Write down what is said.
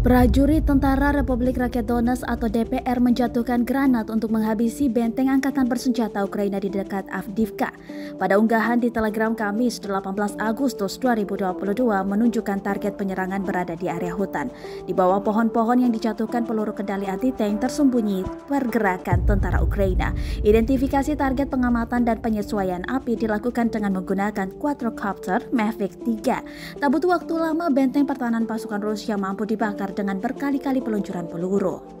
Prajurit Tentara Republik Rakyat Donetsk atau DPR menjatuhkan granat untuk menghabisi benteng angkatan bersenjata Ukraina di dekat Avdivka. Pada unggahan di Telegram Kamis 18 Agustus 2022 menunjukkan target penyerangan berada di area hutan. Di bawah pohon-pohon yang dijatuhkan peluru kendali anti-tank tersembunyi pergerakan tentara Ukraina. Identifikasi target pengamatan dan penyesuaian api dilakukan dengan menggunakan quadrocopter Mavic 3. Tak butuh waktu lama benteng pertahanan pasukan Rusia mampu dibakar dengan berkali-kali peluncuran peluru.